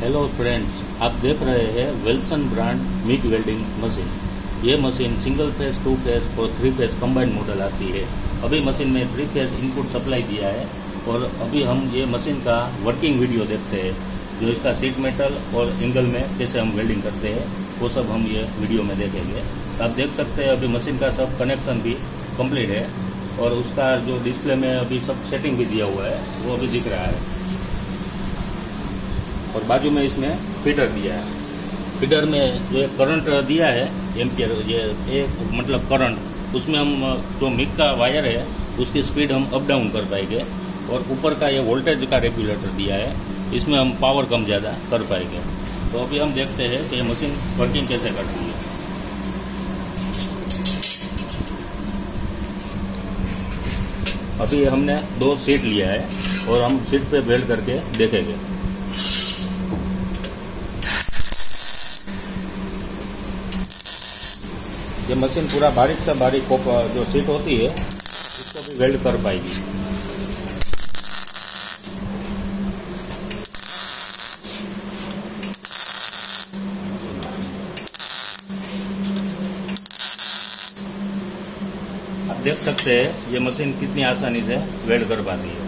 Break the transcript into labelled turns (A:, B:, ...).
A: Hello friends आप देख रहे हैं Welson brand MIG welding machine ये machine single phase two phase और थ्री फेस कंबाइंड मॉडल आती है। अभी मशीन में थ्री फेस इनपुट सप्लाई दिया है और अभी हम ये मशीन का वर्किंग वीडियो देखते हैं, जो इसका सीट मेटल और एंगल में कैसे हम वेल्डिंग करते हैं, वो सब हम ये वीडियो में देखेंगे। आप देख सकते हैं अभी मशीन का सब कनेक्शन भी कंप्लीट है और उसका जो डिस्प्ले में अभी सब सेटिंग भी दिया हुआ है, वो अभी दिख रहा है। और बाजू में इसमें फीडर दिया है। फीडर में जो करंट दिया है, एम्पियर, ये एक मतलब करंट, उसमें हम, जो मिक का वायर है, उसकी स्पीड हम अप डाउन कर पाएँगे और ऊपर का ये वोल्टेज का रेगुलेटर दिया है, इसमें हम पावर कम ज़्यादा कर पाएँगे। तो अभी हम देखते हैं कि ये मशीन वर्किंग कैसे करती है। अभी हमने दो सीट लिया है और हम सीट पे बेल्ट करके देखेंगे। ये मशीन पूरा बारीक से बारीक जो सीट होती है उसको भी वेल्ड कर पाएगी। आप देख सकते हैं, ये मशीन कितनी आसानी से वेल्ड कर पाती है।